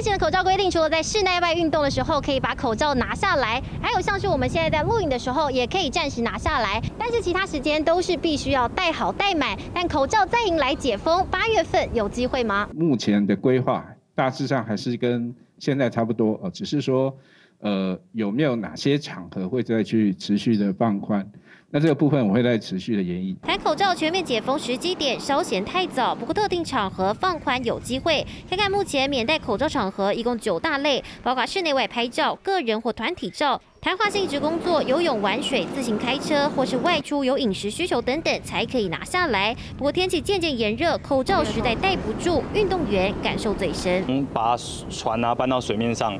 现行的口罩规定，除了在室内外运动的时候可以把口罩拿下来，还有像是我们现在在录影的时候也可以暂时拿下来，但是其他时间都是必须要戴好戴满。但口罩再迎来解封，八月份有机会吗？目前的规划大致上还是跟现在差不多，呃，只是说，呃，有没有哪些场合会再去持续的放宽？那这个部分我会再持续的演绎。谈口罩全面解封时机点稍嫌太早，不过特定场合放宽有机会。看看目前免戴口罩场合一共九大类，包括室内外拍照、个人或团体照、谈话性质工作、游泳、玩水、自行开车或是外出有饮食需求等等才可以拿下来。不过天气渐渐炎热，口罩实在戴不住，运动员感受最深。嗯，把船啊搬到水面上。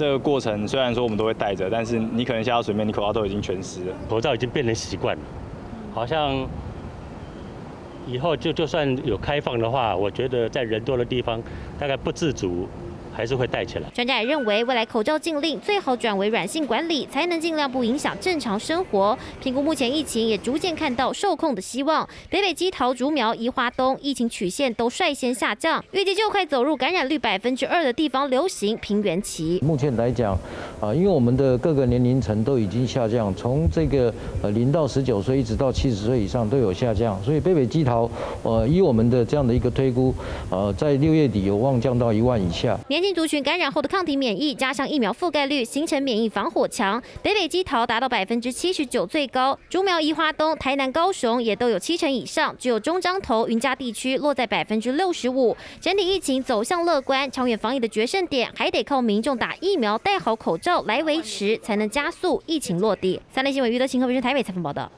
这个过程虽然说我们都会带着，但是你可能下到水面，你口罩都已经全湿了。口罩已经变成习惯了，好像以后就就算有开放的话，我觉得在人多的地方，大概不自主。还是会带起来。专家也认为，未来口罩禁令最好转为软性管理，才能尽量不影响正常生活。评估目前疫情也逐渐看到受控的希望。北北基桃竹苗、宜花东疫情曲线都率先下降，预计就快走入感染率百分之二的地方流行平原期。目前来讲，啊，因为我们的各个年龄层都已经下降，从这个呃零到十九岁一直到七十岁以上都有下降，所以北北基桃，呃，以我们的这样的一个推估，呃，在六月底有望降到一万以下。年族群感染后的抗体免疫，加上疫苗覆盖率，形成免疫防火墙。北北基桃达到百分之七十九最高，竹苗、宜花东、台南、高雄也都有七成以上，只有中彰头、云嘉地区落在百分之六十五。整体疫情走向乐观，长远防疫的决胜点还得靠民众打疫苗、戴好口罩来维持，才能加速疫情落地。三立新闻娱乐新闻台北采访报道。